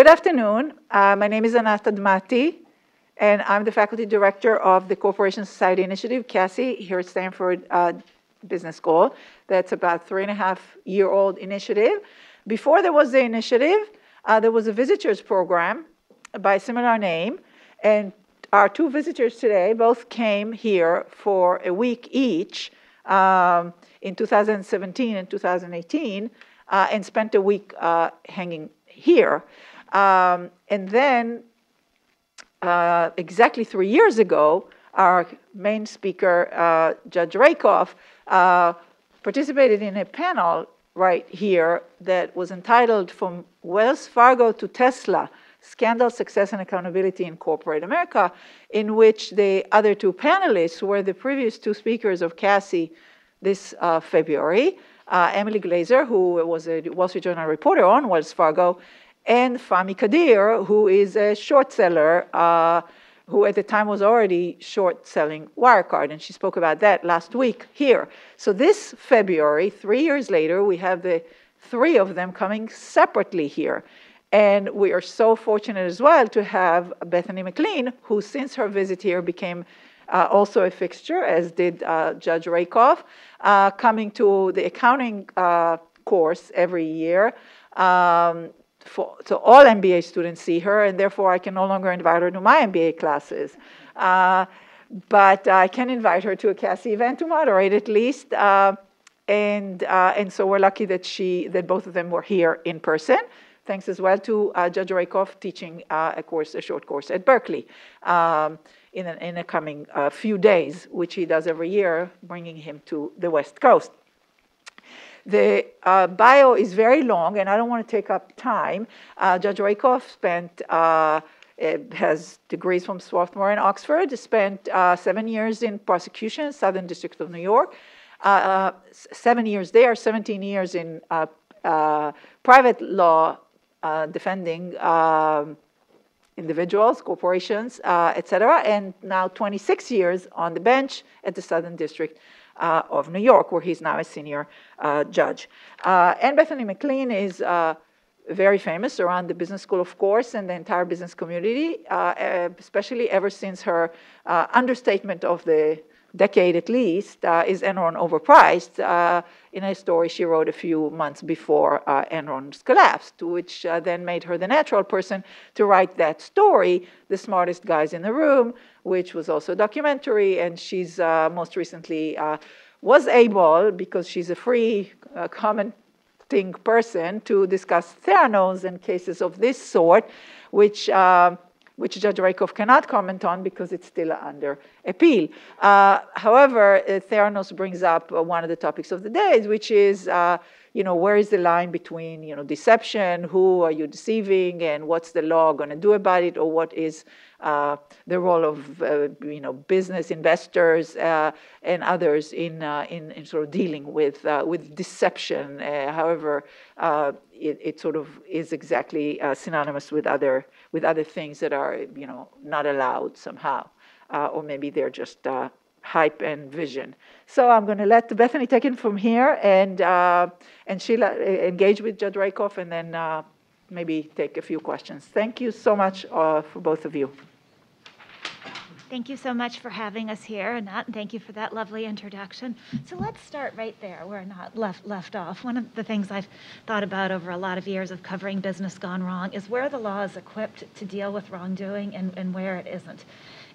Good afternoon. Uh, my name is Anat Admati, and I'm the faculty director of the Corporation Society Initiative, CASI, here at Stanford uh, Business School. That's about three and a half year old initiative. Before there was the initiative, uh, there was a visitors program by a similar name, and our two visitors today both came here for a week each um, in 2017 and 2018 uh, and spent a week uh, hanging here. Um, and then, uh, exactly three years ago, our main speaker, uh, Judge Rakoff, uh, participated in a panel right here that was entitled From Wells Fargo to Tesla Scandal, Success, and Accountability in Corporate America, in which the other two panelists were the previous two speakers of CASI this uh, February uh, Emily Glazer, who was a Wall Street Journal reporter on Wells Fargo, and Fahmi Quadir, who is a short seller. Uh, who at the time was already short selling Wirecard, and she spoke about that last week here. So this February, three years later, we have the three of them coming separately here. And we are so fortunate as well to have Bethany McLean, who since her visit here became uh, also a fixture, as did uh, Judge Rakoff, uh, coming to the accounting uh, course every year. Um, for, so all MBA students see her, and therefore I can no longer invite her to my MBA classes. Uh, but I can invite her to a CASI event to moderate at least. Uh, and, and so we're lucky that, she, that both of them were here in person. Thanks as well to uh, Judge Rakoff teaching uh, a course, a short course at Berkeley um, in, in a coming uh, few days, which he does every year, bringing him to the West Coast. The uh, bio is very long, and I don't want to take up time. Uh, Judge Rakoff spent uh, has degrees from Swarthmore and Oxford, spent seven years in prosecution, Southern District of New York, seven years there, 17 years in private law uh, defending um, individuals, corporations, uh, et cetera, and now 26 years on the bench at the Southern District uh, of New York, where he's now a senior uh, judge. Uh, and Bethany McLean is uh, very famous around the business school, of course, and the entire business community, especially ever since her understatement of the decade at least, uh, is Enron overpriced? Uh, in a story she wrote a few months before uh, Enron's collapse, which uh, then made her the natural person to write that story, The Smartest Guys in the Room, which was also a documentary, and she's uh, most recently uh, was able, because she's a free commenting person, to discuss Theranos and cases of this sort, which which Judge Rakoff cannot comment on because it's still under appeal. Uh, however, uh, Theranos brings up uh, one of the topics of the day, which is, uh, you know, where is the line between, you know, deception, who are you deceiving, and what's the law going to do about it, or what is uh, the role of, uh, you know, business investors and others in, in, in, sort of dealing with, with deception, however it, it, sort of is exactly synonymous with other with other things that are, you know, not allowed somehow, uh, or maybe they're just uh, hype and vision. So I'm going to let Bethany take it from here, and uh, and Sheila uh, engage with Judge Rakoff, and then uh, maybe take a few questions. Thank you so much uh, for both of you. Thank you so much for having us here, Anat, and thank you for that lovely introduction. So let's start right there where Anat left, left off. One of the things I've thought about over a lot of years of covering business gone wrong is where the law is equipped to deal with wrongdoing and, and where it isn't.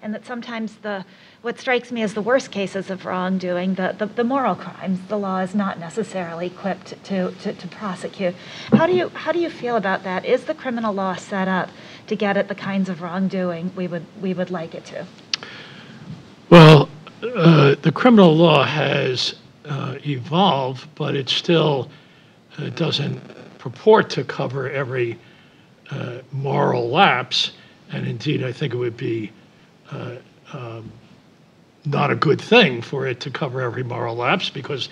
And that sometimes the what strikes me as the worst cases of wrongdoing, the, the, the moral crimes, the law is not necessarily equipped to, to, to prosecute. How do you how do you feel about that? Is the criminal law set up to get at the kinds of wrongdoing we would we would like it to? Well, uh, the criminal law has uh, evolved, but it still uh, doesn't purport to cover every uh, moral lapse. And indeed, I think it would be uh, um, not a good thing for it to cover every moral lapse because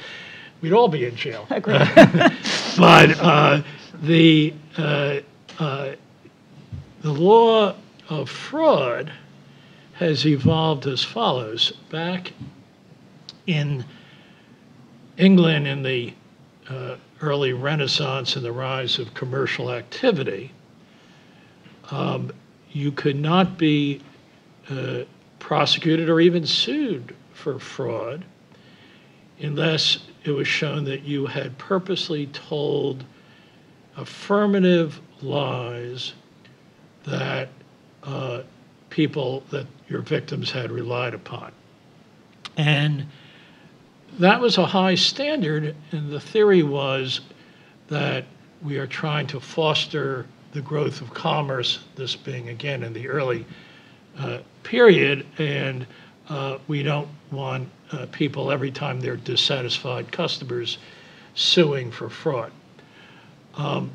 we'd all be in jail. but uh, the the law of fraud has evolved as follows. Back in England in the uh, early Renaissance and the rise of commercial activity, um, you could not be uh, prosecuted or even sued for fraud unless it was shown that you had purposely told affirmative lies that uh, people, that your victims had relied upon. And that was a high standard, and the theory was that we are trying to foster the growth of commerce, this being again in the early period, and uh, we don't want uh, people every time they're dissatisfied customers suing for fraud. Um,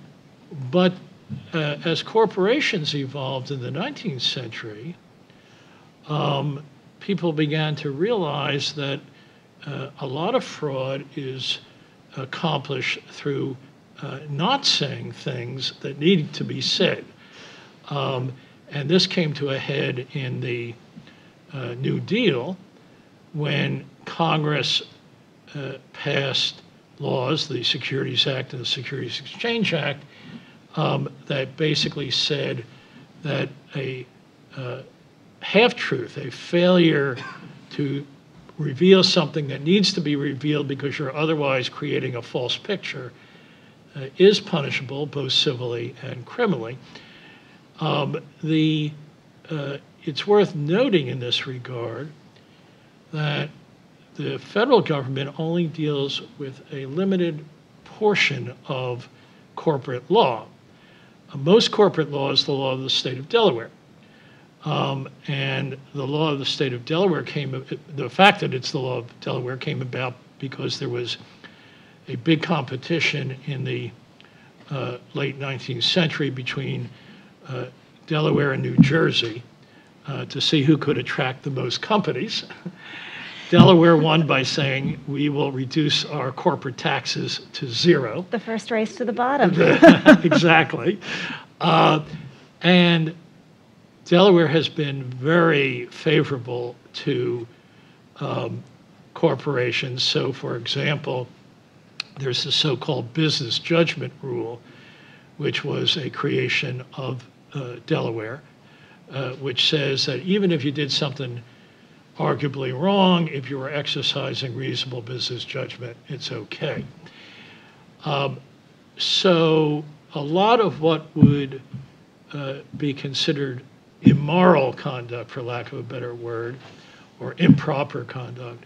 but uh, as corporations evolved in the 19th century, um, people began to realize that uh, a lot of fraud is accomplished through uh, not saying things that need to be said. Um, and this came to a head in the uh, New Deal when Congress uh, passed laws, the Securities Act and the Securities Exchange Act, um, that basically said that a uh, half truth, a failure to reveal something that needs to be revealed because you're otherwise creating a false picture, uh, is punishable both civilly and criminally. Um, the, uh, it's worth noting in this regard that the federal government only deals with a limited portion of corporate law. Uh, most corporate law is the law of the state of Delaware. Um, and the law of the state of Delaware came, the fact that it's the law of Delaware came about because there was a big competition in the uh, late 19th century between uh, Delaware and New Jersey uh, to see who could attract the most companies. Delaware won by saying, we will reduce our corporate taxes to zero. The first race to the bottom. exactly. Uh, and Delaware has been very favorable to um, corporations. So, for example, there's the so called business judgment rule, which was a creation of Delaware, uh, which says that even if you did something arguably wrong, if you were exercising reasonable business judgment, it's okay. Um, so a lot of what would uh, be considered immoral conduct, for lack of a better word, or improper conduct,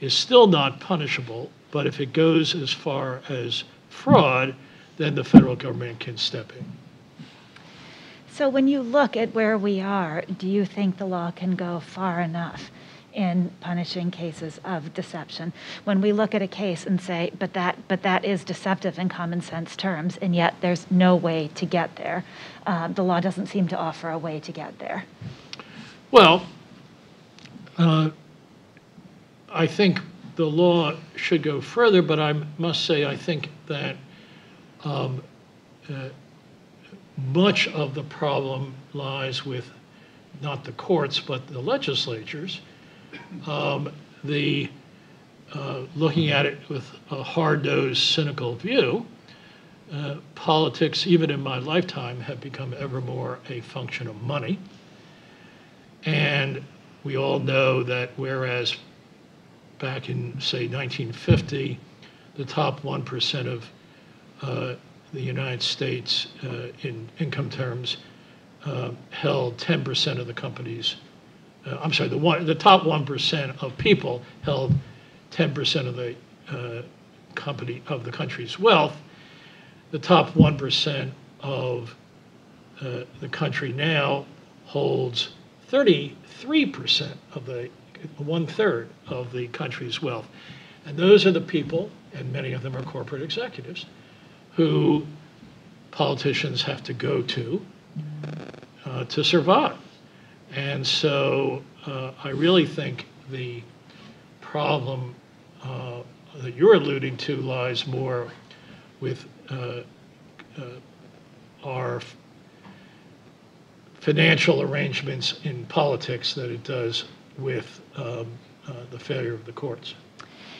is still not punishable. But if it goes as far as fraud, then the federal government can step in. So when you look at where we are, do you think the law can go far enough in punishing cases of deception? When we look at a case and say, but that, but that is deceptive in common sense terms, and yet there's no way to get there. Uh, the law doesn't seem to offer a way to get there. Well, uh, I think the law should go further, but I must say I think that um, uh, much of the problem lies with not the courts, but the legislatures. Um, the uh, looking at it with a hard-nosed, cynical view, uh, politics, even in my lifetime, have become ever more a function of money. And we all know that whereas back in, say, 1950, the top 1% of uh, the United States uh, in income terms uh, held 10% of the companies. Uh, I'm sorry, the one, the top 1% of people held 10% of the uh, company of the country's wealth. The top 1% of uh, the country now holds 33% of the one third of the country's wealth. And those are the people, and many of them are corporate executives, who politicians have to go to uh, to survive. And so uh, I really think the problem uh, that you're alluding to lies more with uh, uh, our financial arrangements in politics than it does with um, uh, the failure of the courts.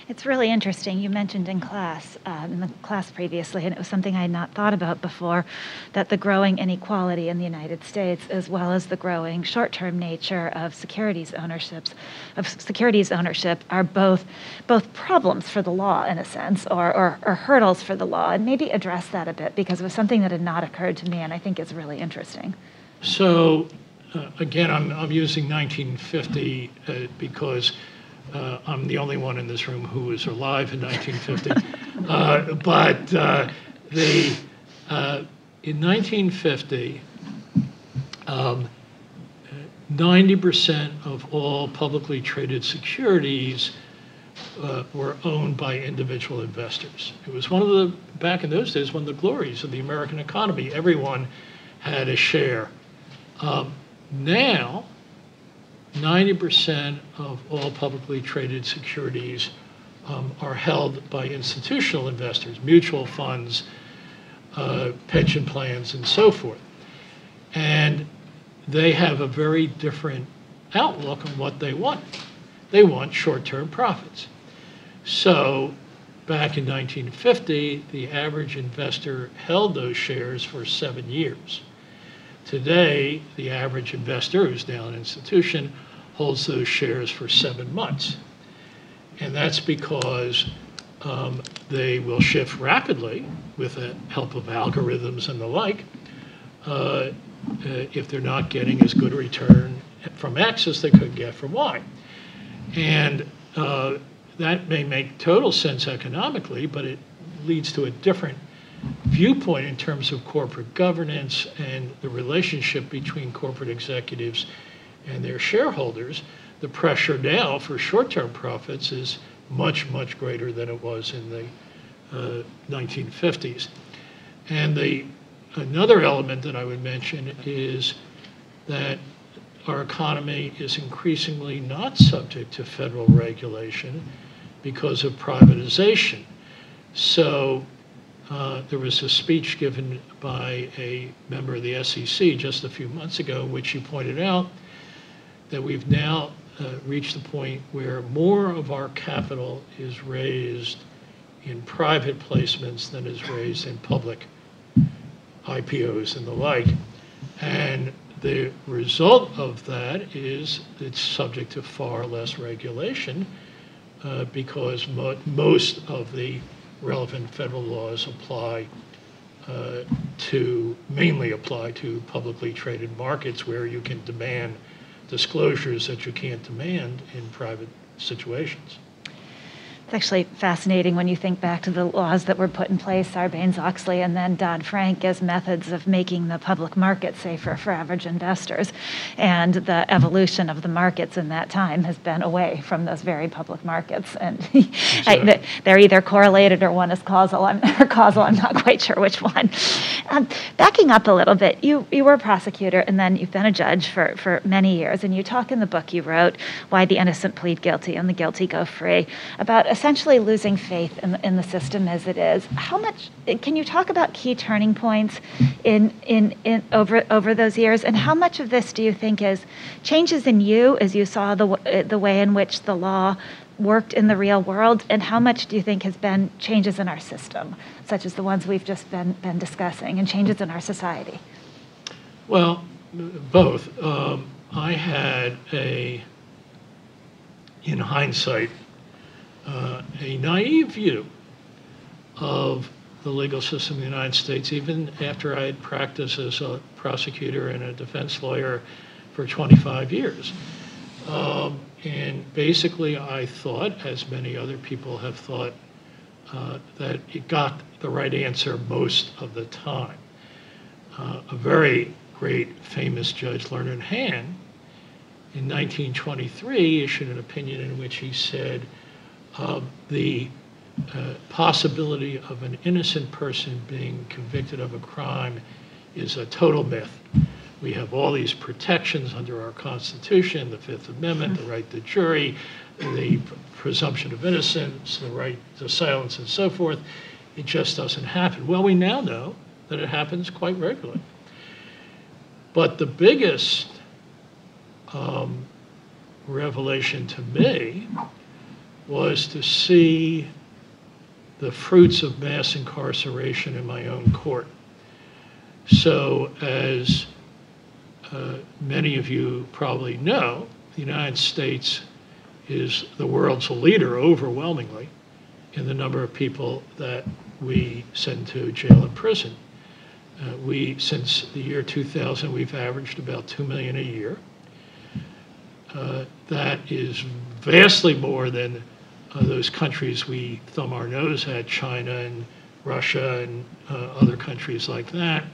It's really interesting. You mentioned in class, um, in the class previously, and it was something I had not thought about before, that the growing inequality in the United States, as well as the growing short-term nature of securities ownerships, of securities ownership, are both both problems for the law in a sense, or, or, or hurdles for the law. And maybe address that a bit because it was something that had not occurred to me, and I think is really interesting. So, uh, again, I'm, I'm using 1950 uh, because uh, I'm the only one in this room who was alive in 1950. Uh, but uh, the, uh, in 1950, um, 90% of all publicly traded securities uh, were owned by individual investors. It was one of the, back in those days, one of the glories of the American economy. Everyone had a share. Um, now, 90% of all publicly traded securities um, are held by institutional investors, mutual funds, uh, pension plans, and so forth. And they have a very different outlook on what they want. They want short-term profits. So back in 1950, the average investor held those shares for seven years. Today, the average investor, who's now an institution, holds those shares for seven months. And that's because um, they will shift rapidly with the help of algorithms and the like uh, uh, if they're not getting as good a return from X as they could get from Y. And uh, that may make total sense economically, but it leads to a different viewpoint in terms of corporate governance and the relationship between corporate executives and their shareholders, the pressure now for short-term profits is much, much greater than it was in the uh, 1950s. And the another element that I would mention is that our economy is increasingly not subject to federal regulation because of privatization. So uh, there was a speech given by a member of the SEC just a few months ago, which you pointed out that we've now uh, reached the point where more of our capital is raised in private placements than is raised in public IPOs and the like. And the result of that is it's subject to far less regulation uh, because mo- most of the relevant federal laws apply uh, to, mainly apply to publicly traded markets where you can demand disclosures that you can't demand in private situations. It's actually fascinating when you think back to the laws that were put in place, Sarbanes-Oxley and then Dodd-Frank as methods of making the public market safer for average investors. And the evolution of the markets in that time has been away from those very public markets. And I, they're either correlated or one is causal. I'm, or causal, I'm not quite sure which one. Um, backing up a little bit, you, you were a prosecutor and then you've been a judge for, for many years. And you talk in the book you wrote, Why the Innocent Plead Guilty and the Guilty Go Free, about essentially losing faith in the, in the system as it is. How much can you talk about key turning points in, in, in over over those years, and how much of this do you think is changes in you as you saw the the way in which the law worked in the real world, and how much do you think has been changes in our system, such as the ones we've just been been discussing, and changes in our society? Well, both. Um, I had a, in hindsight, uh, a naive view of the legal system in the United States, even after I had practiced as a prosecutor and a defense lawyer for 25 years. Um, and basically, I thought, as many other people have thought, uh, that it got the right answer most of the time. Uh, a very great famous judge, Learned Hand, in 1923 issued an opinion in which he said, uh, the uh, possibility of an innocent person being convicted of a crime is a total myth. We have all these protections under our Constitution, the Fifth Amendment, the right to jury, the presumption of innocence, the right to silence, and so forth. It just doesn't happen. Well, we now know that it happens quite regularly. But the biggest um, revelation to me was to see the fruits of mass incarceration in my own court. So, as uh, many of you probably know, the United States is the world's leader overwhelmingly in the number of people that we send to jail and prison. Uh, we, since the year 2000, we've averaged about 2 million a year. Uh, that is vastly more than uh, those countries we thumb our nose at, China and Russia and uh, other countries like that.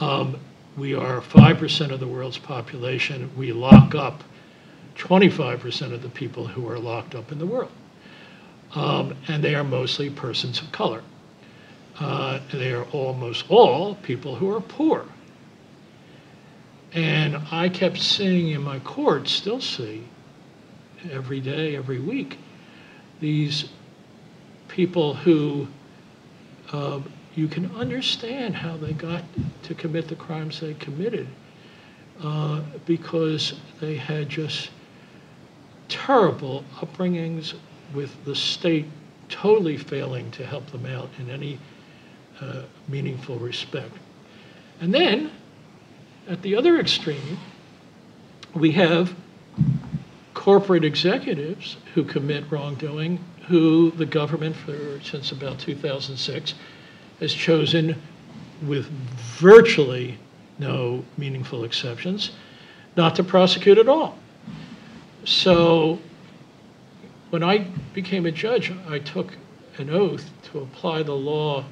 Um, we are 5% of the world's population. We lock up 25% of the people who are locked up in the world. Um, and they are mostly persons of color. Uh, they are almost all people who are poor. And I kept seeing in my court, still see, every day, every week, these people who uh, you can understand how they got to commit the crimes they committed uh, because they had just terrible upbringings with the state totally failing to help them out in any uh, meaningful respect. And then, at the other extreme, we have corporate executives who commit wrongdoing, who the government, for since about 2006, has chosen, with virtually no meaningful exceptions, not to prosecute at all. So when I became a judge, I took an oath to apply the law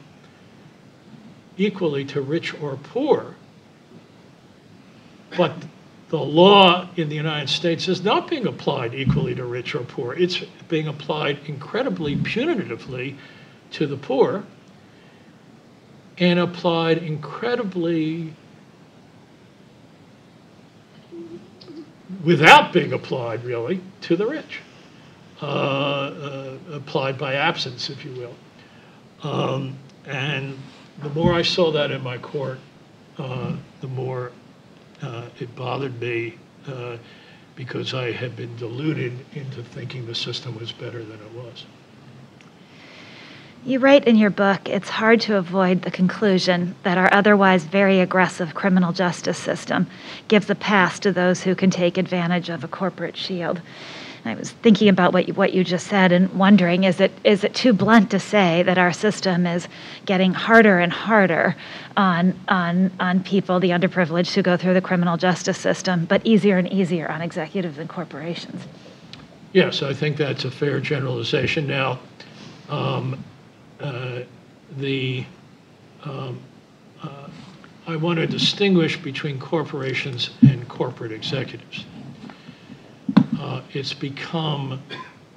equally to rich or poor. But the law in the United States is not being applied equally to rich or poor. It's being applied incredibly punitively to the poor and applied incredibly without being applied really to the rich, uh, uh, applied by absence, if you will. Um, and the more I saw that in my court, uh, the more uh, it bothered me uh, because I had been deluded into thinking the system was better than it was. You write in your book, it's hard to avoid the conclusion that our otherwise very aggressive criminal justice system gives a pass to those who can take advantage of a corporate shield. I was thinking about what you, what you just said and wondering is it is it too blunt to say that our system is getting harder and harder on on on people, the underprivileged who go through the criminal justice system, but easier and easier on executives and corporations? Yes, I think that's a fair generalization. Now, um, uh, the um, uh, I want to distinguish between corporations and corporate executives. Uh, it's become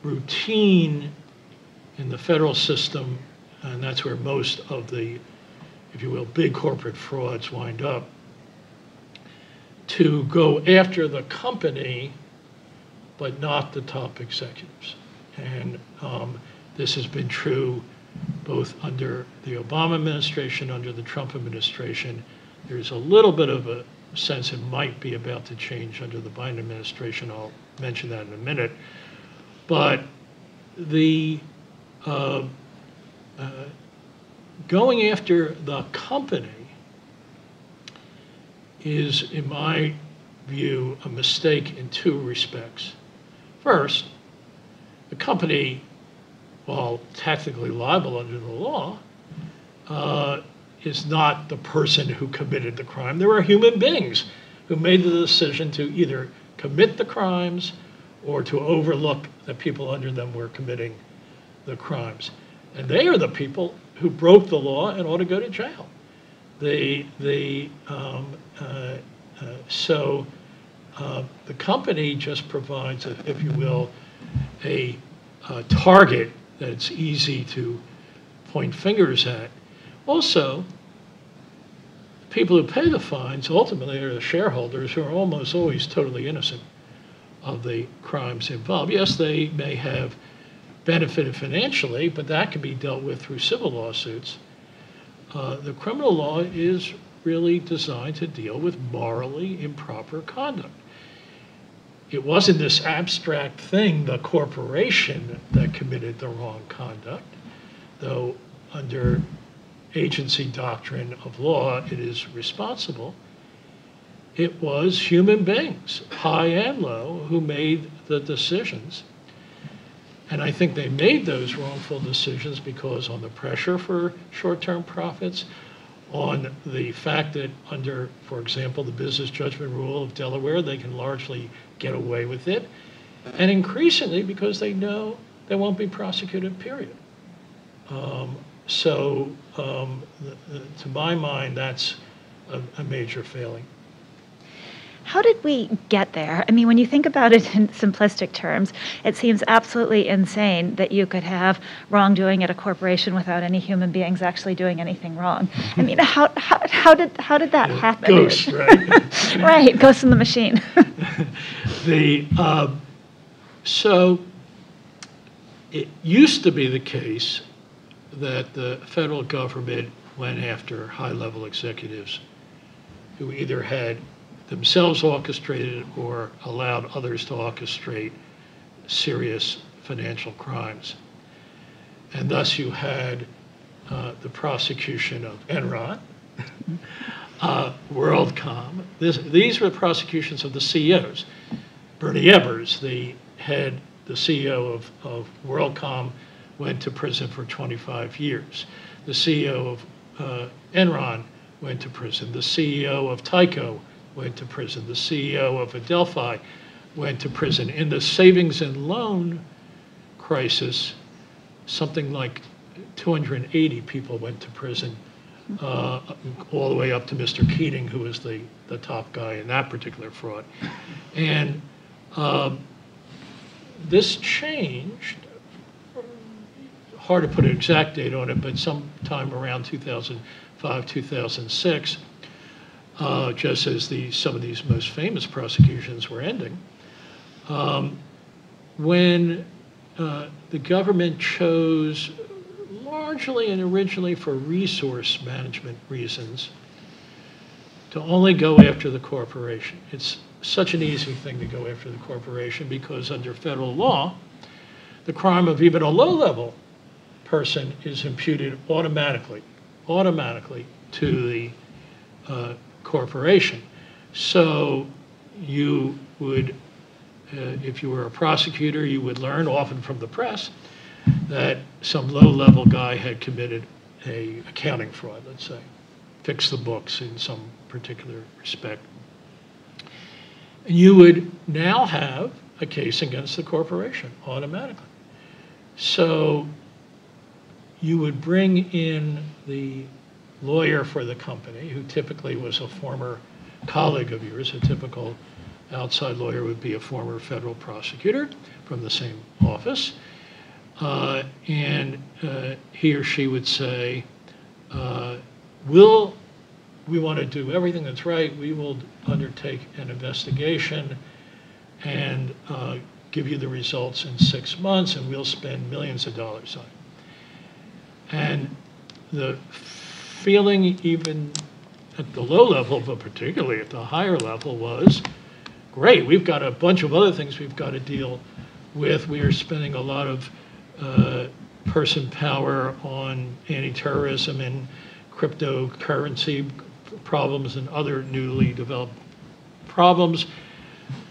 routine in the federal system, and that's where most of the, if you will, big corporate frauds wind up, to go after the company, but not the top executives. And um, this has been true both under the Obama administration, under the Trump administration. There's a little bit of a sense it might be about to change under the Biden administration. I'll mention that in a minute. But the uh, uh, going after the company is, in my view, a mistake in two respects. First, the company while technically liable under the law, uh, is not the person who committed the crime. There are human beings who made the decision to either commit the crimes or to overlook the people under them were committing the crimes. And they are the people who broke the law and ought to go to jail. The, the, um, uh, uh, so uh, the company just provides, a, if you will, a, a target that it's easy to point fingers at. Also, people who pay the fines ultimately are the shareholders who are almost always totally innocent of the crimes involved. Yes, they may have benefited financially, but that can be dealt with through civil lawsuits. Uh, the criminal law is really designed to deal with morally improper conduct. it wasn't this abstract thing, the corporation that committed the wrong conduct, though under agency doctrine of law, it is responsible. It was human beings, high and low, who made the decisions. And I think they made those wrongful decisions because on the pressure for short-term profits, on the fact that under, for example, the business judgment rule of Delaware, they can largely get away with it, and increasingly because they know they won't be prosecuted, period. Um, So, um, to my mind, that's a, a major failing. How did we get there? I mean, when you think about it in simplistic terms, it seems absolutely insane that you could have wrongdoing at a corporation without any human beings actually doing anything wrong. I mean, how, how, how did how did that happen? Ghost, right? right, ghost in the machine. The, um, so it used to be the case that the federal government went after high-level executives who either had themselves orchestrated or allowed others to orchestrate serious financial crimes. And thus you had uh, the prosecution of Enron, uh, WorldCom. This, these were prosecutions of the CEOs. Bernie Ebbers, the head, the CEO of, of WorldCom, went to prison for 25 years. The CEO of uh, Enron went to prison. The CEO of Tyco went to prison. The CEO of Adelphia went to prison. In the savings and loan crisis, something like 280 people went to prison, uh, all the way up to Mr. Keating, who was the, the top guy in that particular fraud. And um, this changed, hard to put an exact date on it, but sometime around 2005, 2006, uh, just as the, some of these most famous prosecutions were ending, um, when uh, the government chose largely and originally for resource management reasons to only go after the corporation. It's such an easy thing to go after the corporation because under federal law, the crime of even a low-level person is imputed automatically, automatically to the uh, corporation. So you would, uh, if you were a prosecutor, you would learn often from the press that some low-level guy had committed a accounting fraud, let's say, fixed the books in some particular respect. And you would now have a case against the corporation automatically. So you would bring in the lawyer for the company, who typically was a former colleague of yours. A typical outside lawyer would be a former federal prosecutor from the same office. Uh, and uh, he or she would say, uh, will, we want to do everything that's right. We will undertake an investigation and uh, give you the results in six months, and we'll spend millions of dollars on it. And the feeling, even at the low level, but particularly at the higher level, was great, we've got a bunch of other things we've got to deal with. We are spending a lot of uh, person power on anti-terrorism and cryptocurrency problems and other newly developed problems.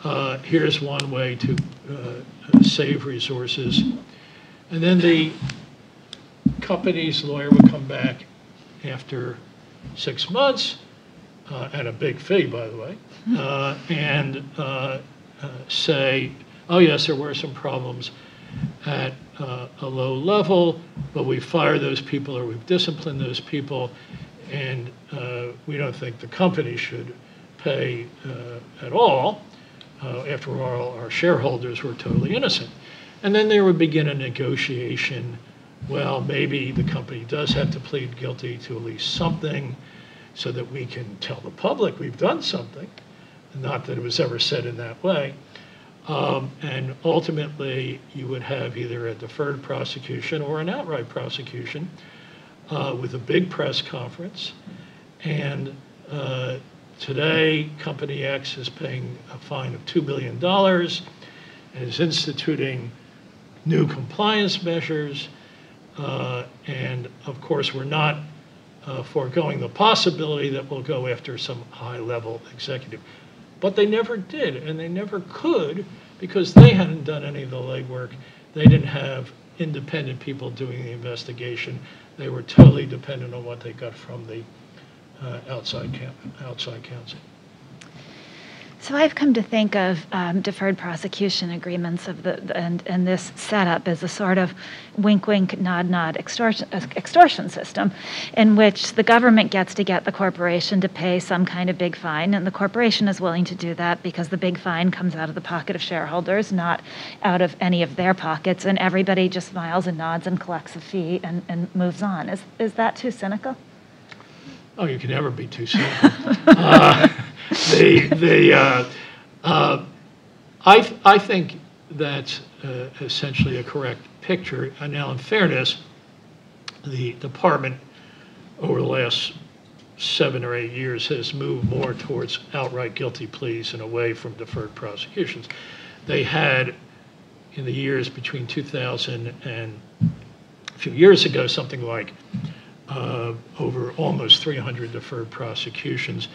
Uh, here's one way to uh, save resources. And then the company's lawyer would come back after six months, uh, at a big fee, by the way, uh, and uh, uh, say, oh, yes, there were some problems at uh, a low level, but we fired those people or we've disciplined those people, and uh, we don't think the company should pay uh, at all. Uh, After all, our shareholders were totally innocent. And then there would begin a negotiation. Well, maybe the company does have to plead guilty to at least something so that we can tell the public we've done something. Not that it was ever said in that way. Um, And ultimately, you would have either a deferred prosecution or an outright prosecution uh, with a big press conference. And uh, Today, Company X is paying a fine of $2 billion and is instituting new compliance measures. Uh, And of course, we're not uh, foregoing the possibility that we'll go after some high-level executive. But they never did, and they never could, because they hadn't done any of the legwork. They didn't have independent people doing the investigation. They were totally dependent on what they got from the uh, outside camp, outside counsel. So I've come to think of um, deferred prosecution agreements of the, the- and, and this setup as a sort of wink, wink, nod, nod extortion, extortion system in which the government gets to get the corporation to pay some kind of big fine, and the corporation is willing to do that because the big fine comes out of the pocket of shareholders, not out of any of their pockets, and everybody just smiles and nods and collects a fee and, and moves on. Is, is that too cynical? Oh, you can never be too cynical. Uh, The, the, uh, uh, I, th- I think that's uh, essentially a correct picture. And now, in fairness, the department over the last seven or eight years has moved more towards outright guilty pleas and away from deferred prosecutions. They had, in the years between 2000 and a few years ago, something like uh, over almost 300 deferred prosecutions.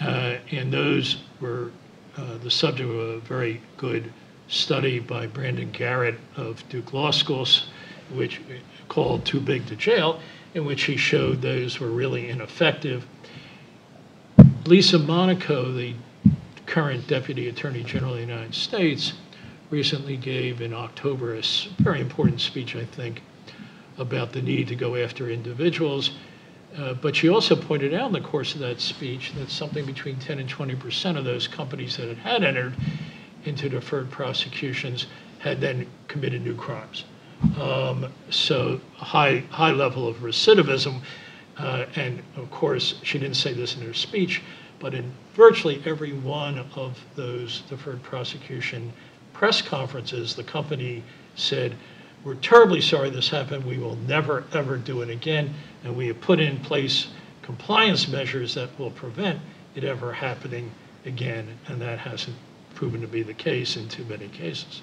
Uh, And those were uh, the subject of a very good study by Brandon Garrett of Duke Law Schools, which called Too Big to Jail, in which he showed those were really ineffective. Lisa Monaco, the current Deputy Attorney General of the United States, recently gave in October a very important speech, I think, about the need to go after individuals. Uh, But she also pointed out in the course of that speech that something between 10 and 20 percent of those companies that had entered into deferred prosecutions had then committed new crimes. Um, So a high, high level of recidivism. Uh, And of course, she didn't say this in her speech, but in virtually every one of those deferred prosecution press conferences, the company said, we're terribly sorry this happened. We will never, ever do it again. And we have put in place compliance measures that will prevent it ever happening again. And that hasn't proven to be the case in too many cases.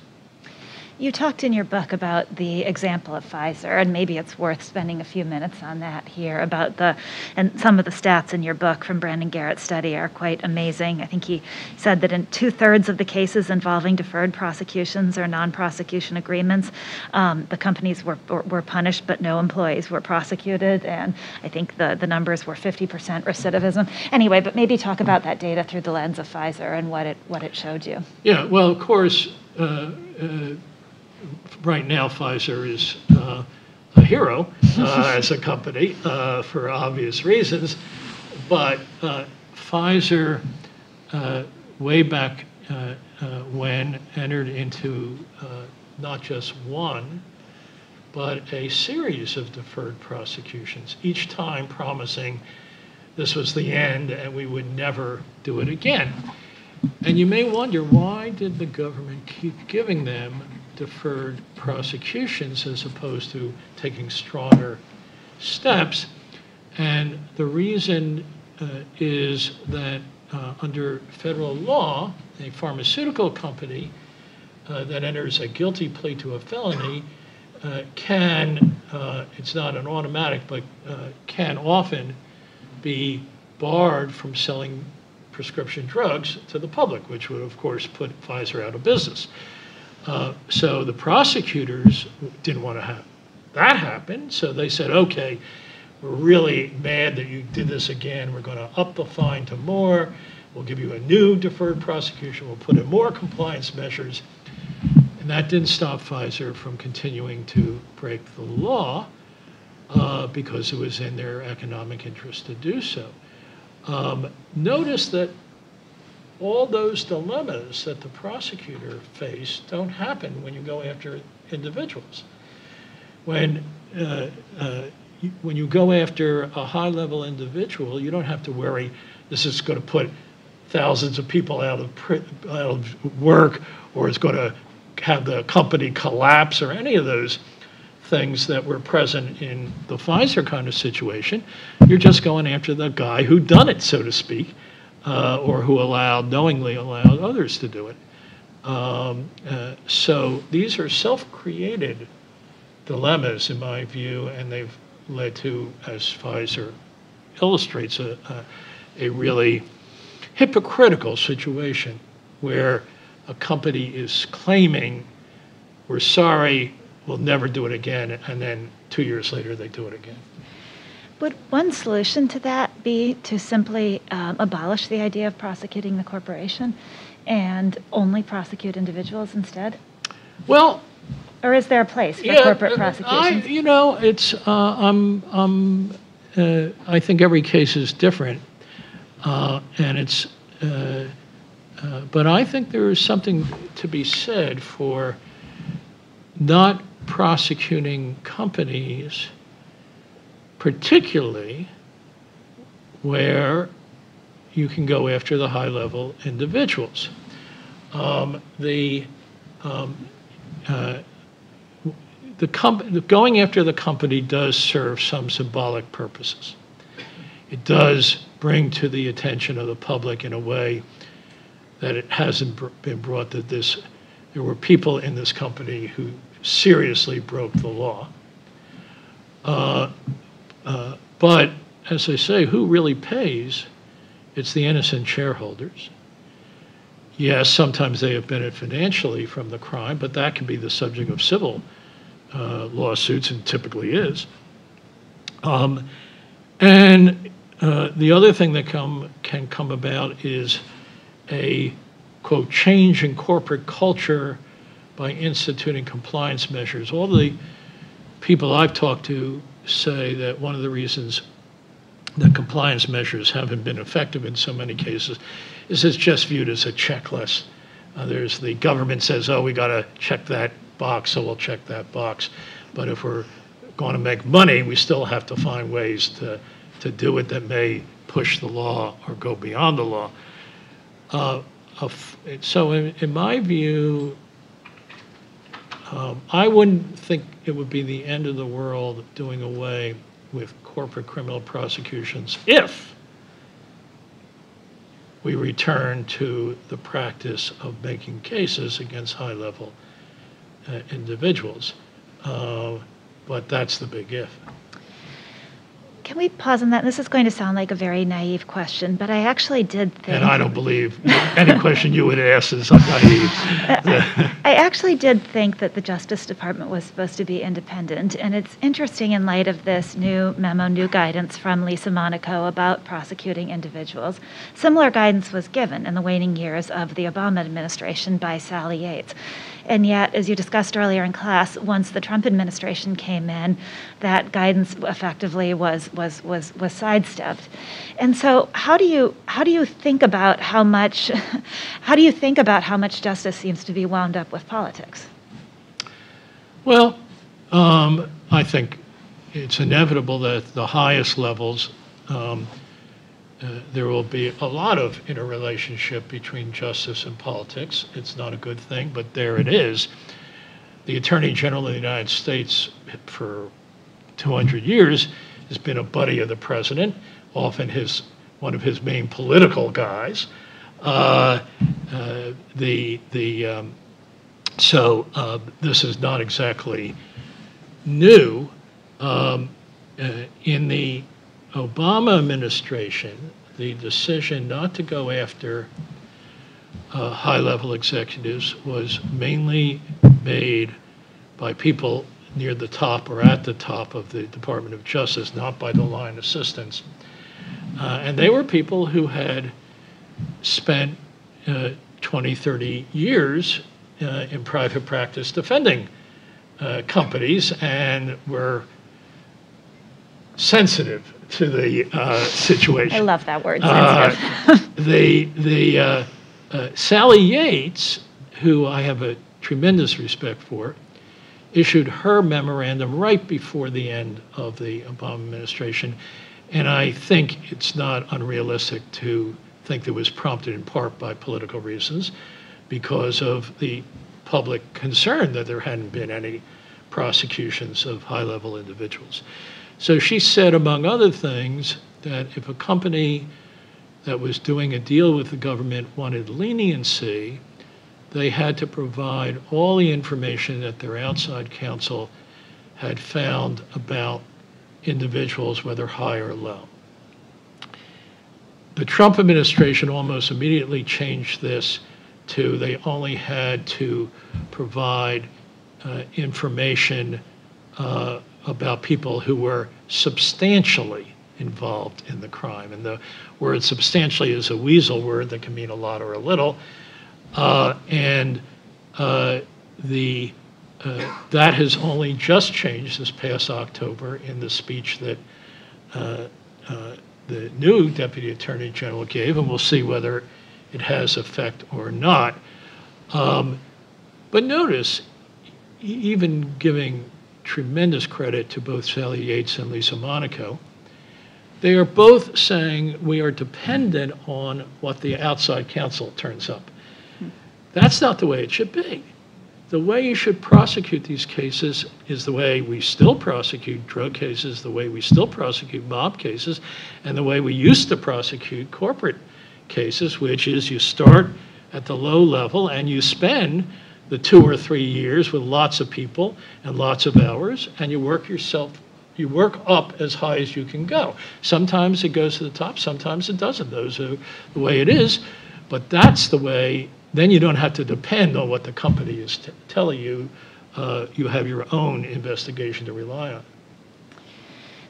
You talked in your book about the example of Pfizer, and maybe it's worth spending a few minutes on that here about the, and some of the stats in your book from Brandon Garrett's study are quite amazing. I think he said that in two thirds of the cases involving deferred prosecutions or non prosecution agreements, um, the companies were, were, were punished, but no employees were prosecuted. And I think the, the numbers were 50% recidivism. Anyway, but maybe talk about that data through the lens of Pfizer and what it, what it showed you. Yeah, well, of course, uh, uh, right now Pfizer is uh, a hero uh, as a company uh, for obvious reasons. But uh, Pfizer, uh, way back when, entered into not just one, but a series of deferred prosecutions, each time promising this was the end and we would never do it again. And you may wonder, why did the government keep giving them deferred prosecutions as opposed to taking stronger steps? And the reason uh, is that uh, under federal law, a pharmaceutical company uh, that enters a guilty plea to a felony uh, can, uh, it's not an automatic, but uh, can often be barred from selling prescription drugs to the public, which would, of course, put Pfizer out of business. Uh, So the prosecutors didn't want to have that happen, so they said, okay, we're really mad that you did this again, we're going to up the fine to more, we'll give you a new deferred prosecution, we'll put in more compliance measures. And that didn't stop Pfizer from continuing to break the law uh, because it was in their economic interest to do so. Um, Notice that all those dilemmas that the prosecutor faced don't happen when you go after individuals. When, uh, uh, you- when you go after a high-level individual, you don't have to worry, this is going to put thousands of people out of, out of work, or it's going to have the company collapse, or any of those things that were present in the Pfizer kind of situation. You're just going after the guy who done it, so to speak. Uh, or who allowed, knowingly allowed others to do it. Um, uh, So these are self-created dilemmas, in my view, and they've led to, as Pfizer illustrates, a, a- a really hypocritical situation where a company is claiming, we're sorry, we'll never do it again, and then two years later, they do it again. Would one solution to that be to simply um, abolish the idea of prosecuting the corporation and only prosecute individuals instead? Well, Or is there a place for Yeah, corporate prosecution? you know, it's, uh, I'm, I'm, uh, I think every case is different. Uh, and it's, uh, uh, but I think there is something to be said for not prosecuting companies, particularly where you can go after the high level individuals. Um, the, um, uh, the comp- going after the company does serve some symbolic purposes. It does bring to the attention of the public in a way that it hasn't br- been brought that this, there were people in this company who seriously broke the law. Uh, uh, But, as I say, who really pays? It's the innocent shareholders. Yes, sometimes they have benefited financially from the crime, but that can be the subject of civil uh, lawsuits and typically is. Um, And uh, the other thing that come, can come about is a, quote, change in corporate culture by instituting compliance measures. All the people I've talked to say that one of the reasons that compliance measures haven't been effective in so many cases is it's just viewed as a checklist. Uh, there's the government says, oh, we got to check that box, so we'll check that box. But if we're going to make money, we still have to find ways to, to do it that may push the law or go beyond the law. Uh, so, in, in my view, um, I wouldn't think it would be the end of the world doing away with corporate criminal prosecutions if we return to the practice of making cases against high-level uh, individuals. Uh, But that's the big if. Can we pause on that? This is going to sound like a very naive question, but I actually did think. And I don't believe any question you would ask is naive. I actually did think that the Justice Department was supposed to be independent, and it's interesting in light of this new memo, new guidance from Lisa Monaco about prosecuting individuals. Similar guidance was given in the waning years of the Obama administration by Sally Yates. And yet, as you discussed earlier in class, once the Trump administration came in, that guidance effectively was was was was sidestepped. And so, how do you how do you think about how much how do you think about how much justice seems to be wound up with politics? Well, um, I think it's inevitable that the highest levels, um, uh, there will be a lot of interrelationship between justice and politics. It's not a good thing, but there it is. The Attorney General of the United States for 200 years has been a buddy of the president, often his one of his main political guys. Uh, uh, the the um, so uh, this is not exactly new. Um, uh, in the Obama administration, the decision not to go after uh, high level executives was mainly made by people near the top or at the top of the Department of Justice, not by the line assistants. Uh, and they were people who had spent uh, 20, 30 years uh, in private practice defending uh, companies and were sensitive to the uh, situation. I love that word, Uh, sensitive. the the uh, uh, Sally Yates, who I have a tremendous respect for, issued her memorandum right before the end of the Obama administration, and I think it's not unrealistic to think that was prompted in part by political reasons, because of the public concern that there hadn't been any prosecutions of high-level individuals. So she said, among other things, that if a company that was doing a deal with the government wanted leniency, they had to provide all the information that their outside counsel had found about individuals, whether high or low. The Trump administration almost immediately changed this to they only had to provide uh, information uh, about people who were substantially involved in the crime. And the word substantially is a weasel word that can mean a lot or a little. Uh, and uh, the uh, that has only just changed this past October in the speech that uh, uh, the new Deputy Attorney General gave, and we'll see whether it has effect or not. Um, but notice, even giving tremendous credit to both Sally Yates and Lisa Monaco, they are both saying we are dependent on what the outside counsel turns up. That's not the way it should be. The way you should prosecute these cases is the way we still prosecute drug cases, the way we still prosecute mob cases, and the way we used to prosecute corporate cases, which is you start at the low level and you spend the two or three years with lots of people and lots of hours, and you work yourself, you work up as high as you can go. Sometimes it goes to the top, sometimes it doesn't. Those are the way it is. But that's the way, then you don't have to depend on what the company is telling you. Uh, you have your own investigation to rely on.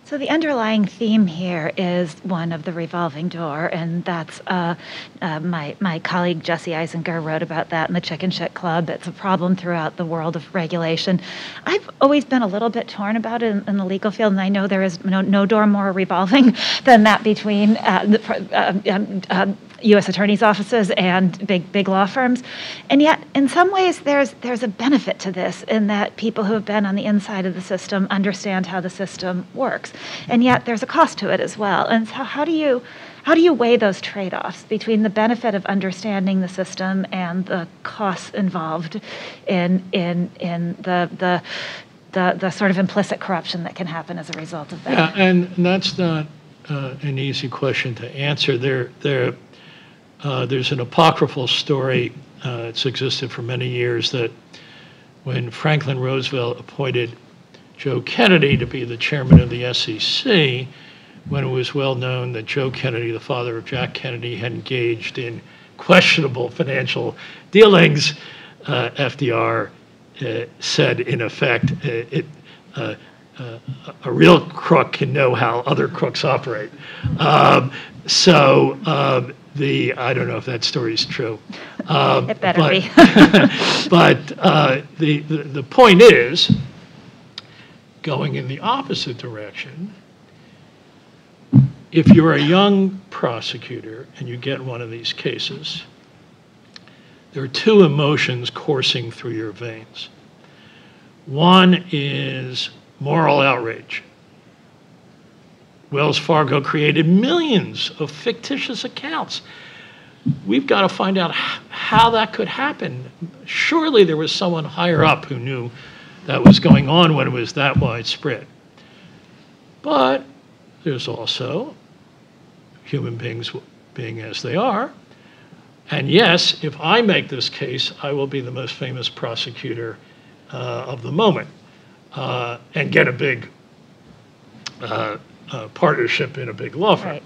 So the underlying theme here is one of the revolving door, and that's uh, uh, my my colleague Jesse Eisinger wrote about that in the Chicken Shit Club. It's a problem throughout the world of regulation. I've always been a little bit torn about it in, in the legal field, and I know there is no, no door more revolving than that between uh, the, uh, um, um, U.S. attorneys' offices and big big law firms, and yet in some ways there's there's a benefit to this in that people who have been on the inside of the system understand how the system works, and yet there's a cost to it as well. And so how do you how do you weigh those trade-offs between the benefit of understanding the system and the costs involved in in in the the the, the sort of implicit corruption that can happen as a result of that? Yeah, and that's not uh, an easy question to answer. There, there, uh, there's an apocryphal story. Uh, it's existed for many years that when Franklin Roosevelt appointed Joe Kennedy to be the chairman of the SEC, when it was well known that Joe Kennedy, the father of Jack Kennedy, had engaged in questionable financial dealings, uh, FDR uh, said, in effect, uh, it, uh, uh, a real crook can know how other crooks operate. Um, so um, the I don't know if that story is true. Um, It better but, be. but uh, the, the the point is going in the opposite direction. If you're a young prosecutor and you get one of these cases, there are two emotions coursing through your veins. One is moral outrage. Wells Fargo created millions of fictitious accounts. We've got to find out how that could happen. Surely there was someone higher up who knew that was going on when it was that widespread. But there's also human beings being as they are. And yes, if I make this case, I will be the most famous prosecutor uh, of the moment uh, and get a big uh, uh, partnership in a big law firm.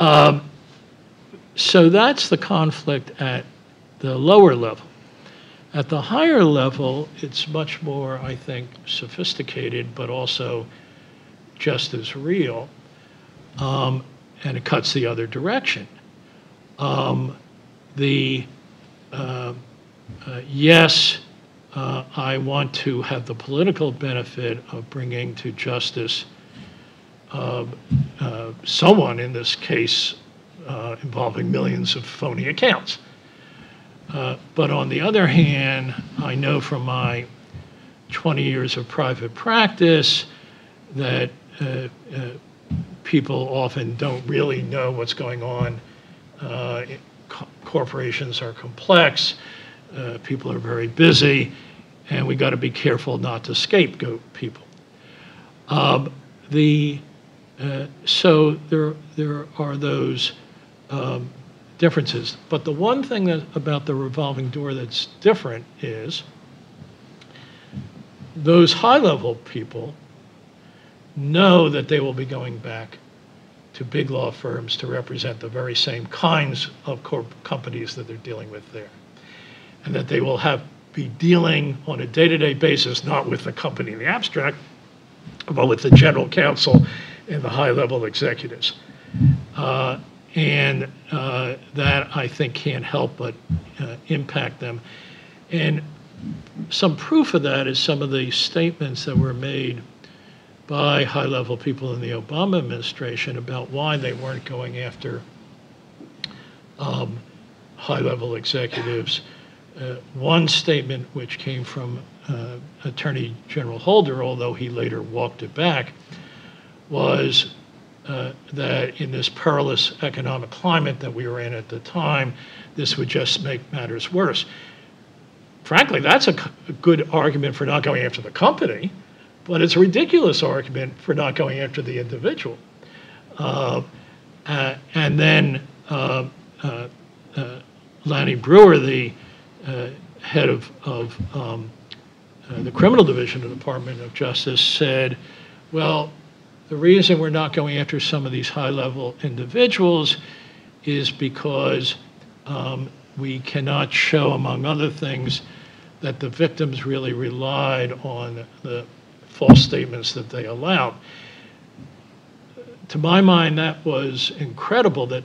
Right. So that's the conflict at the lower level. At the higher level, it's much more, I think, sophisticated, but also just as real. Um, and it cuts the other direction. Um, the uh, uh, yes, uh, I want to have the political benefit of bringing to justice someone in this case uh, involving millions of phony accounts. Uh, But on the other hand, I know from my 20 years of private practice that uh, uh, people often don't really know what's going on. Uh, co- Corporations are complex, uh, people are very busy, and we got to be careful not to scapegoat people. Um, The, uh, so there, there are those um, differences. But the one thing that, about the revolving door that's different is those high-level people know that they will be going back to big law firms to represent the very same kinds of companies that they're dealing with there. And that they will have, be dealing on a day-to-day basis, not with the company in the abstract, but with the general counsel and the high-level executives. Uh, And uh, that, I think, can't help but uh, impact them. And some proof of that is some of the statements that were made by high-level people in the Obama administration about why they weren't going after um, high-level executives. Uh, One statement, which came from uh, Attorney General Holder, although he later walked it back, was uh, that in this perilous economic climate that we were in at the time, this would just make matters worse. Frankly, that's a good argument for not going after the company, but it's a ridiculous argument for not going after the individual. Uh, uh, And then uh, uh, uh, Lanny Breuer, the head of, of um, the criminal division of the Department of Justice, said, well, the reason we're not going after some of these high-level individuals is because um, we cannot show, among other things, that the victims really relied on the false statements that they allowed. To my mind, that was incredible that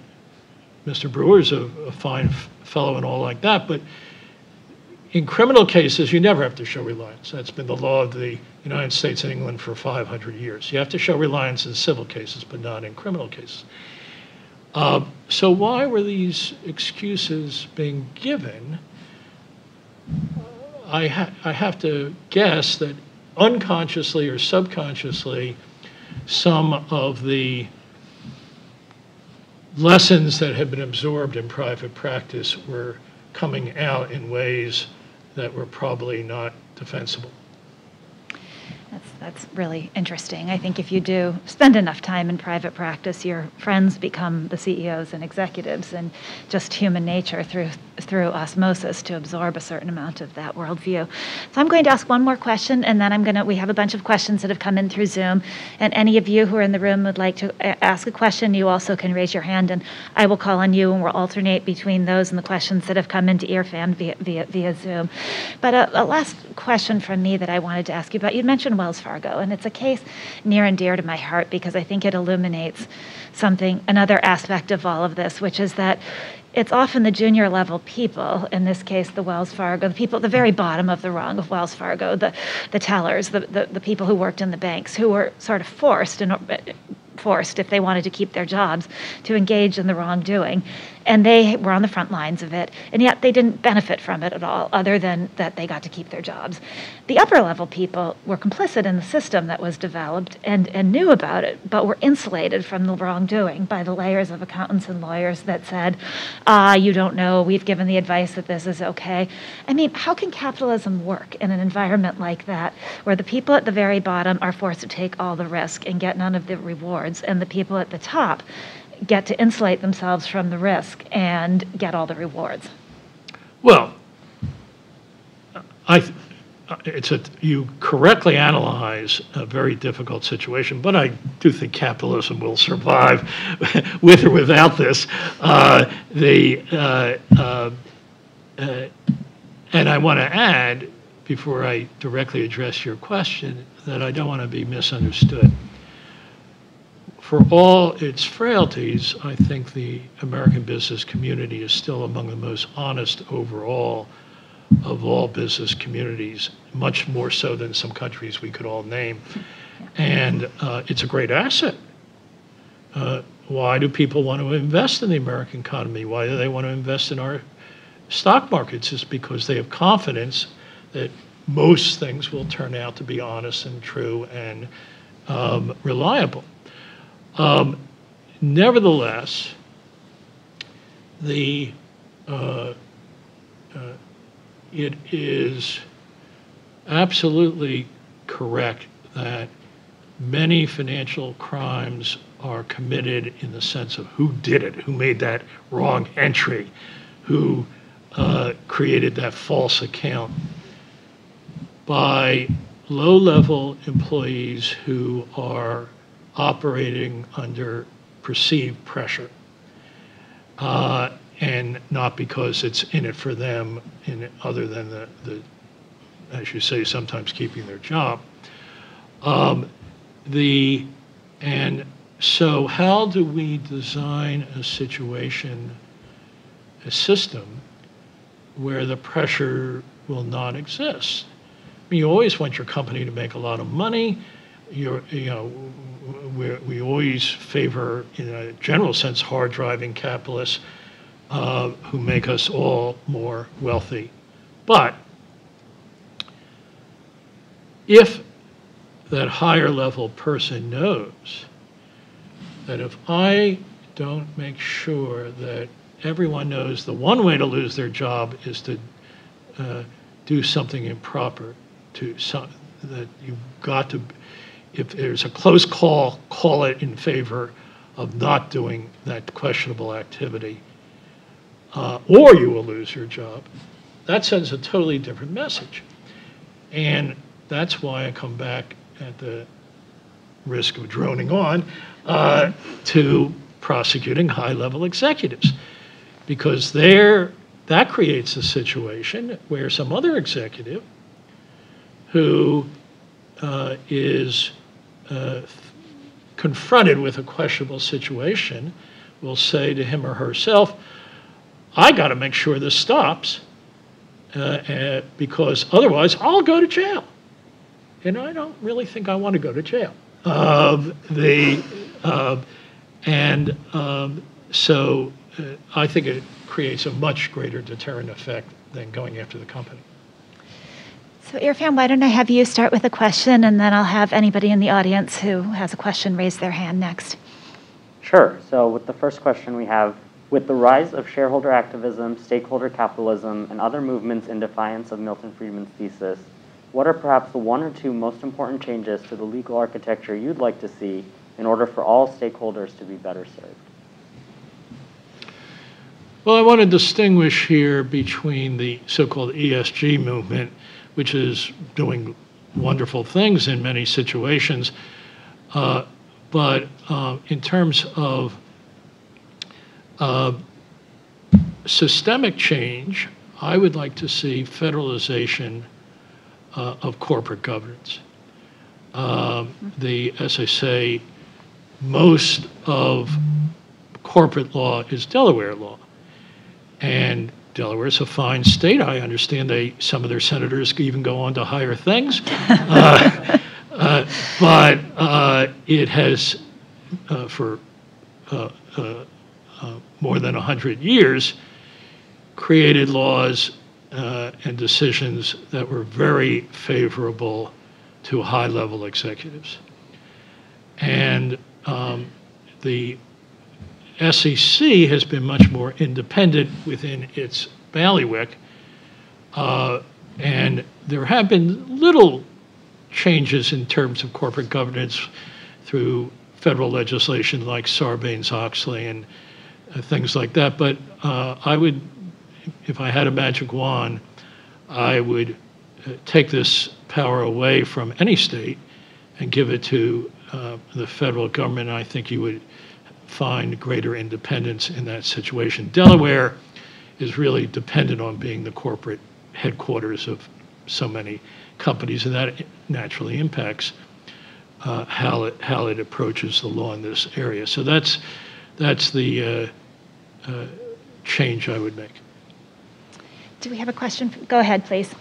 Mr. Breuer's a, a fine fellow and all like that, but in criminal cases, you never have to show reliance. That's been the law of the United States and England for 500 years. You have to show reliance in civil cases, but not in criminal cases. Uh, so why were these excuses being given? I, ha- I have to guess that unconsciously or subconsciously, some of the lessons that had been absorbed in private practice were coming out in ways that were probably not defensible. That's, that's really interesting. I think if you do spend enough time in private practice, your friends become the CEOs and executives, and just human nature through through osmosis to absorb a certain amount of that worldview. So I'm going to ask one more question, and then I'm going to. We have a bunch of questions that have come in through Zoom, and any of you who are in the room would like to uh, ask a question, you also can raise your hand, and I will call on you, and we'll alternate between those and the questions that have come into Irfan via via, via Zoom. But a, a last question from me that I wanted to ask you about. You mentioned Wells Fargo, and it's a case near and dear to my heart because I think it illuminates something, another aspect of all of this, which is that it's often the junior level people, in this case, the Wells Fargo, the people at the very bottom of the rung of Wells Fargo, the, the tellers, the, the, the people who worked in the banks, who were sort of forced and forced if they wanted to keep their jobs to engage in the wrongdoing. And they were on the front lines of it, and yet they didn't benefit from it at all, other than that they got to keep their jobs. The upper level people were complicit in the system that was developed and, and knew about it, but were insulated from the wrongdoing by the layers of accountants and lawyers that said, ah, you don't know, we've given the advice that this is okay. I mean, how can capitalism work in an environment like that, where the people at the very bottom are forced to take all the risk and get none of the rewards, and the people at the top get to insulate themselves from the risk and get all the rewards? Well, I, it's a, you correctly analyze a very difficult situation, but I do think capitalism will survive with or without this. Uh, the, uh, uh, uh, and I want to add, before I directly address your question, that I don't want to be misunderstood. For all its frailties, I think the American business community is still among the most honest overall of all business communities, much more so than some countries we could all name. And uh, it's a great asset. Uh, why do people want to invest in the American economy? Why do they want to invest in our stock markets? Is because they have confidence that most things will turn out to be honest and true and um, reliable. Um, nevertheless, the uh, uh, it is absolutely correct that many financial crimes are committed in the sense of who did it, who made that wrong entry, who uh, created that false account, by low-level employees who are operating under perceived pressure, uh, and not because it's in it for them, in other than the, the, as you say, sometimes keeping their job. Um, the and so, how do we design a situation, a system, where the pressure will not exist? I mean, you always want your company to make a lot of money. You're, you know, we, we always favor, in a general sense, hard driving capitalists uh, who make us all more wealthy. But if that higher level person knows that if I don't make sure that everyone knows the one way to lose their job is to uh, do something improper, to some, that you've got to, if there's a close call, call it in favor of not doing that questionable activity, uh, or you will lose your job. That sends a totally different message. And that's why I come back at the risk of droning on uh, to prosecuting high-level executives. Because there, that creates a situation where some other executive who uh, is uh, confronted with a questionable situation will say to him or herself, I got to make sure this stops uh, uh, because otherwise I'll go to jail. And I don't really think I want to go to jail. The, and um, so uh, I think it creates a much greater deterrent effect than going after the company. So, Irfan, why don't I have you start with a question, and then I'll have anybody in the audience who has a question raise their hand next. Sure. So, with the first question we have with the rise of shareholder activism, stakeholder capitalism, and other movements in defiance of Milton Friedman's thesis, what are perhaps the one or two most important changes to the legal architecture you'd like to see in order for all stakeholders to be better served? Well, I want to distinguish here between the so-called ESG movement, which is doing wonderful things in many situations, uh, but uh, in terms of uh, systemic change, I would like to see federalization uh, of corporate governance. Um, the, as I say, most of corporate law is Delaware law. And Delaware is a fine state. I understand they, some of their senators even go on to higher things. uh, uh, but uh, it has, uh, for uh, uh, more than 100 years, created laws uh, and decisions that were very favorable to high-level executives. And um, the SEC has been much more independent within its bailiwick, uh, and there have been little changes in terms of corporate governance through federal legislation like Sarbanes-Oxley and uh, things like that. But uh, I would, if I had a magic wand, I would uh, take this power away from any state and give it to uh, the federal government. I think you would find greater independence in that situation. Delaware is really dependent on being the corporate headquarters of so many companies, and that naturally impacts uh, how it how it approaches the law in this area. So that's that's the uh, uh, change I would make. Do we have a question? Go ahead, please.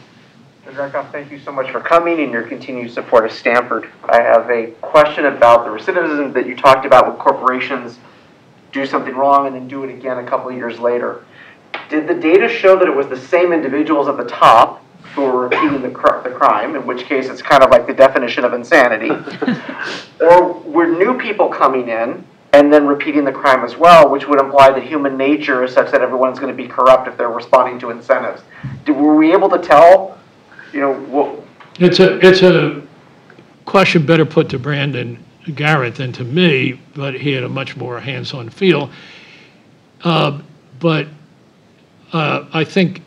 Rakoff, thank you so much for coming and your continued support of Stanford. I have a question about the recidivism that you talked about with corporations do something wrong and then do it again a couple of years later. Did the data show that it was the same individuals at the top who were repeating the, cr- the crime, in which case it's kind of like the definition of insanity? or were new people coming in and then repeating the crime as well, which would imply that human nature is such that everyone's going to be corrupt if they're responding to incentives? Did, were we able to tell you know, what, It's a, it's a question better put to Brandon Garrett than to me, but he had a much more hands-on feel. Uh, But uh, I think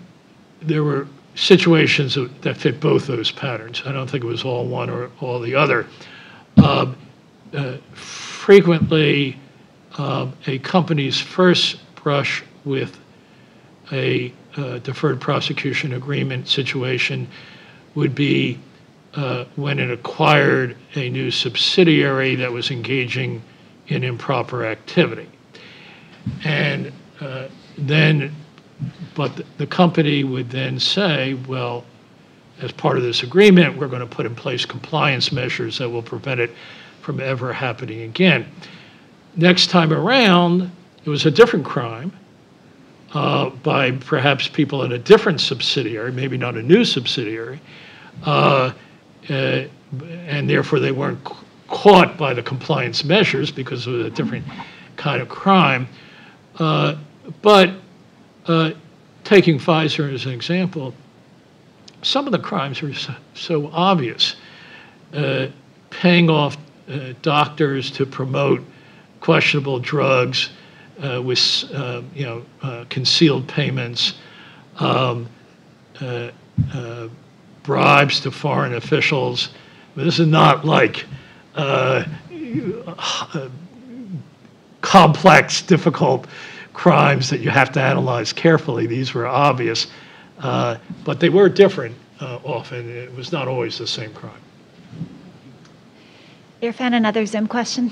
there were situations that fit both those patterns. I don't think it was all one or all the other. Uh, uh, Frequently, um, a company's first brush with a uh, deferred prosecution agreement situation would be uh, when it acquired a new subsidiary that was engaging in improper activity. And uh, then, but the- company would then say, well, as part of this agreement, we're going to put in place compliance measures that will prevent it from ever happening again. Next time around, it was a different crime uh, by perhaps people in a different subsidiary, maybe not a new subsidiary, uh, uh, and therefore they weren't caught by the compliance measures because it was a different kind of crime. Uh, But uh, taking Pfizer as an example, some of the crimes are so, so obvious. Uh, paying off uh, doctors to promote questionable drugs with, you know, concealed payments, um, uh, bribes to foreign officials. But this is not like uh, uh, complex, difficult crimes that you have to analyze carefully. These were obvious, uh, but they were different uh, often. It was not always the same crime. Irfan, another Zoom question?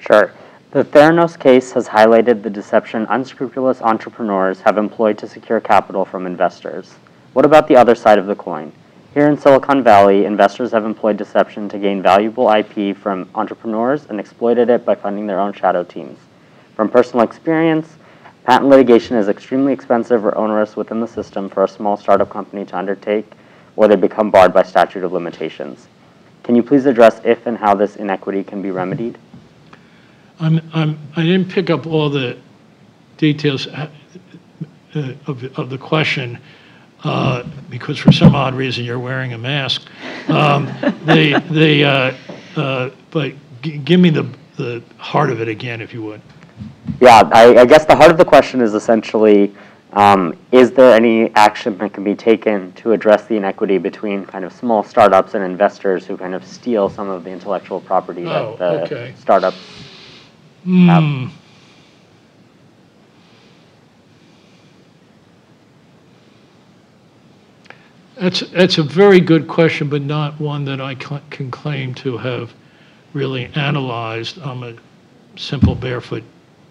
Sure. The Theranos case has highlighted the deception unscrupulous entrepreneurs have employed to secure capital from investors. What about the other side of the coin? Here in Silicon Valley, investors have employed deception to gain valuable IP from entrepreneurs and exploited it by funding their own shadow teams. From personal experience, patent litigation is extremely expensive or onerous within the system for a small startup company to undertake, or they become barred by statute of limitations. Can you please address if and how this inequity can be remedied? I'm, I'm, I didn't pick up all the details uh, uh, of, of the question, uh, because for some odd reason you're wearing a mask. Um, The, the, uh, uh, but g- give me the, the heart of it again, if you would. Yeah, I, I guess the heart of the question is essentially, um, is there any action that can be taken to address the inequity between kind of small startups and investors who kind of steal some of the intellectual property Oh, that the okay. startups Hmm. That's, that's a very good question, but not one that I cl- can claim to have really analyzed. I'm a simple barefoot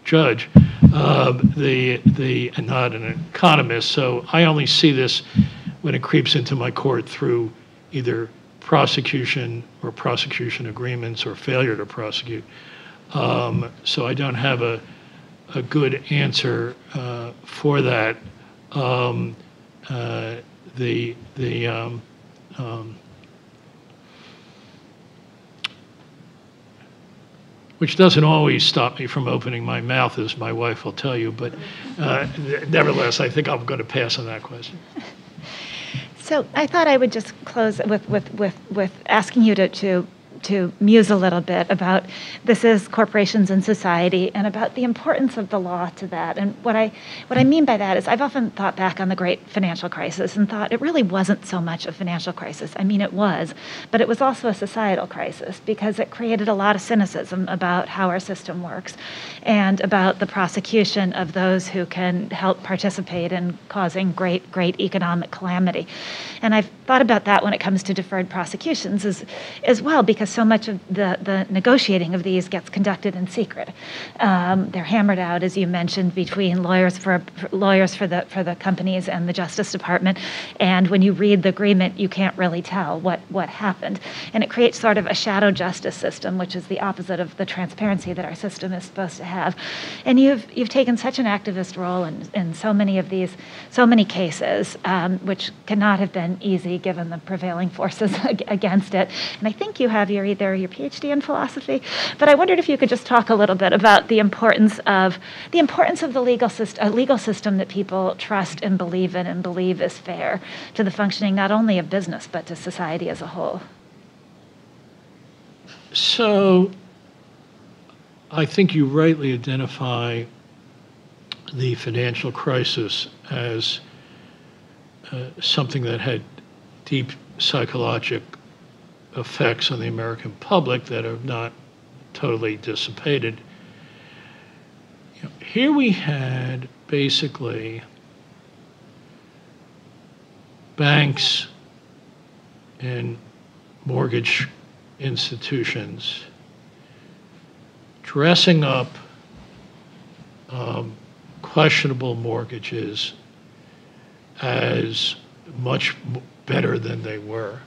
judge, uh, the, the, and not an economist, so I only see this when it creeps into my court through either prosecution or prosecution agreements or failure to prosecute. Um, So I don't have a, a good answer uh, for that. Um, uh, The, the, um, um, which doesn't always stop me from opening my mouth, as my wife will tell you, but uh, nevertheless, I think I'm going to pass on that question. So I thought I would just close with, with, with, with asking you to, to, to muse a little bit about this is corporations and society and about the importance of the law to that. And what I, what I mean by that is I've often thought back on the great financial crisis and thought it really wasn't so much a financial crisis. I mean, it was, but it was also a societal crisis because it created a lot of cynicism about how our system works and about the prosecution of those who can help participate in causing great, great economic calamity. And I've thought about that when it comes to deferred prosecutions as, as well, because so much of the, the negotiating of these gets conducted in secret. Um, they're hammered out, as you mentioned, between lawyers for, for lawyers for the for the companies and the Justice Department. And when you read the agreement, you can't really tell what what happened, and it creates sort of a shadow justice system, which is the opposite of the transparency that our system is supposed to have. And you've you've taken such an activist role in, in so many of these so many cases, um, which cannot have been easy given the prevailing forces against it. And I think you have your either your PhD in philosophy, but I wondered if you could just talk a little bit about the importance of the importance of the legal system, a legal system that people trust and believe in and believe is fair to the functioning not only of business but to society as a whole. So I think you rightly identify the financial crisis as uh, something that had deep psychologic effects on the American public that have not totally dissipated. You know, here we had basically banks and mortgage institutions dressing up um, questionable mortgages as much better than they were.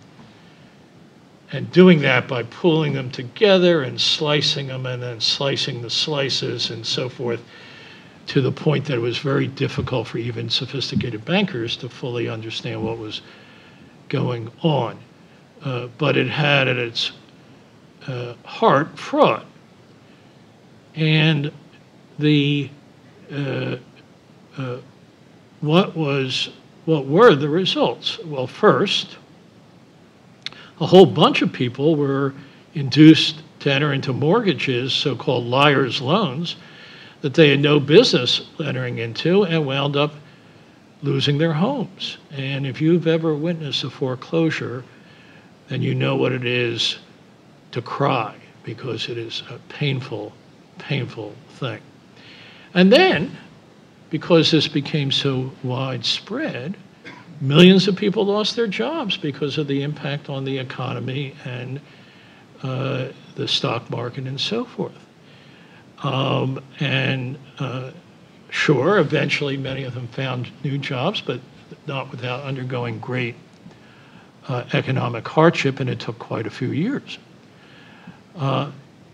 And doing that by pulling them together and slicing them and then slicing the slices and so forth to the point that it was very difficult for even sophisticated bankers to fully understand what was going on. Uh, but it had at its uh, heart fraud. And the uh, uh, what was what were the results? Well, first, a whole bunch of people were induced to enter into mortgages, so-called liars' loans, that they had no business entering into, and wound up losing their homes. And if you've ever witnessed a foreclosure, then you know what it is to cry because it is a painful, painful thing. And then, because this became so widespread, millions of people lost their jobs because of the impact on the economy and uh, the stock market and so forth. Um, and uh, sure, eventually many of them found new jobs, but not without undergoing great uh, economic hardship, and it took quite a few years. Uh,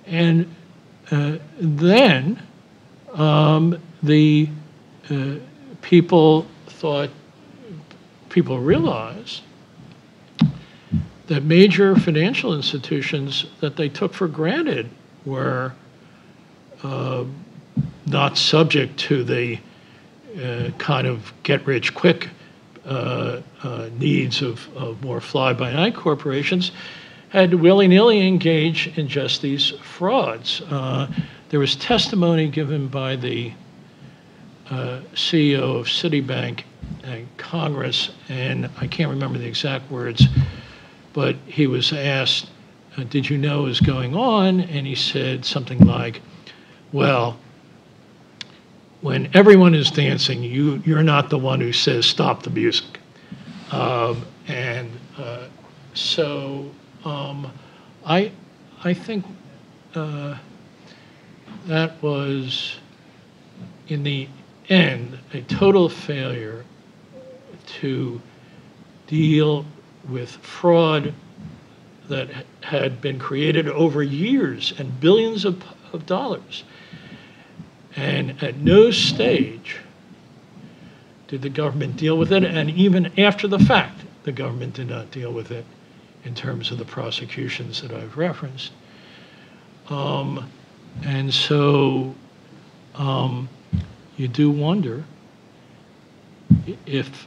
and uh, then um, the uh, people thought, people realized that major financial institutions that they took for granted were uh, not subject to the uh, kind of get rich quick uh, uh, needs of, of more fly by night corporations had willy nilly engaged in just these frauds. Uh, there was testimony given by the uh, CEO of Citibank and Congress, and I can't remember the exact words, but he was asked, uh, Did you know was going on? And he said something like, Well, when everyone is dancing, you, you're not the one who says, Stop the music. Um, and uh, so um, I, I think uh, that was, in the end, a total failure to deal with fraud that had been created over years and billions of, of dollars. And at no stage did the government deal with it, and even after the fact, the government did not deal with it in terms of the prosecutions that I've referenced. Um, and so um, you do wonder if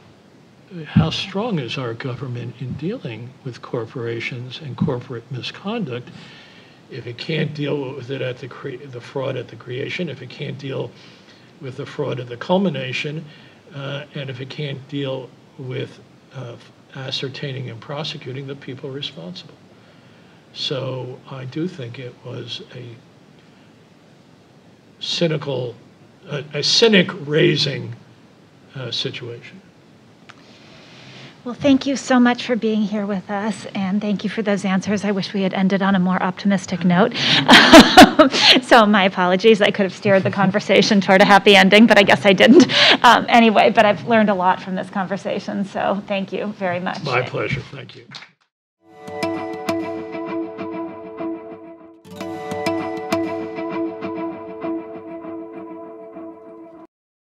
how strong is our government in dealing with corporations and corporate misconduct if it can't deal with it at the cre- the fraud at the creation, if it can't deal with the fraud at the culmination, uh, and if it can't deal with uh, ascertaining and prosecuting the people responsible. So I do think it was a cynical, a, a cynic raising uh, situation. Well, thank you so much for being here with us, and thank you for those answers. I wish we had ended on a more optimistic note. so, my apologies. I could have steered the conversation toward a happy ending, but I guess I didn't. Um, anyway, but I've learned a lot from this conversation, so thank you very much. My pleasure. Thank you.